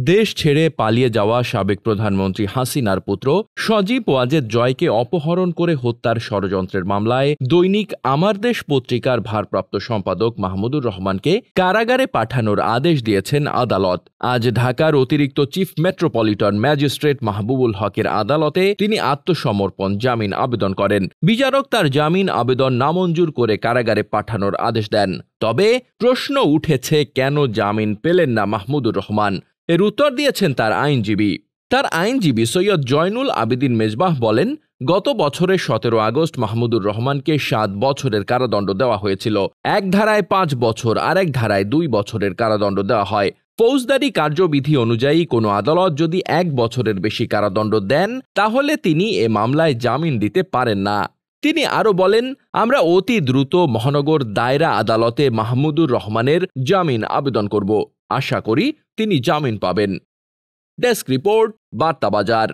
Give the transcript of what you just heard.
দেশ ছেড়ে পালিয়ে যাওয়া সাবেক প্রধানমন্ত্রী হাসিনার পুত্র সজীব ওয়াজেদ জয়কে অপহরণ করে হত্যার ষড়যন্ত্রের মামলায় দৈনিক আমার দেশ পত্রিকার ভারপ্রাপ্ত সম্পাদক মাহমুদুর রহমানকে কারাগারে পাঠানোর আদেশ দিয়েছেন আদালত। আজ ঢাকার অতিরিক্ত চিফ মেট্রোপলিটন ম্যাজিস্ট্রেট মাহবুবুল হকের আদালতে তিনি আত্মসমর্পণ জামিন আবেদন করেন। বিচারক তার জামিন আবেদন নামঞ্জুর করে কারাগারে পাঠানোর আদেশ দেন। তবে প্রশ্ন উঠেছে কেন জামিন পেলেন না মাহমুদুর রহমান? এর উত্তর দিয়েছেন তার আইনজীবী। তার আইনজীবী সৈয়দ জয়নুল আবেদিন মেজবাহ বলেন, গত বছরের সতেরো আগস্ট মাহমুদুর রহমানকে সাত বছরের কারাদণ্ড দেওয়া হয়েছিল। এক ধারায় পাঁচ বছর আর এক ধারায় দুই বছরের কারাদণ্ড দেওয়া হয়। ফৌজদারি কার্যবিধি অনুযায়ী কোনো আদালত যদি এক বছরের বেশি কারাদণ্ড দেন, তাহলে তিনি এ মামলায় জামিন দিতে পারেন না। তিনি আরও বলেন, আমরা অতি দ্রুত মহানগর দায়রা আদালতে মাহমুদুর রহমানের জামিন আবেদন করব। আশা করি তিনি জামিন পাবেন। ডেস্ক রিপোর্ট, বার্তা বার্তাবাজার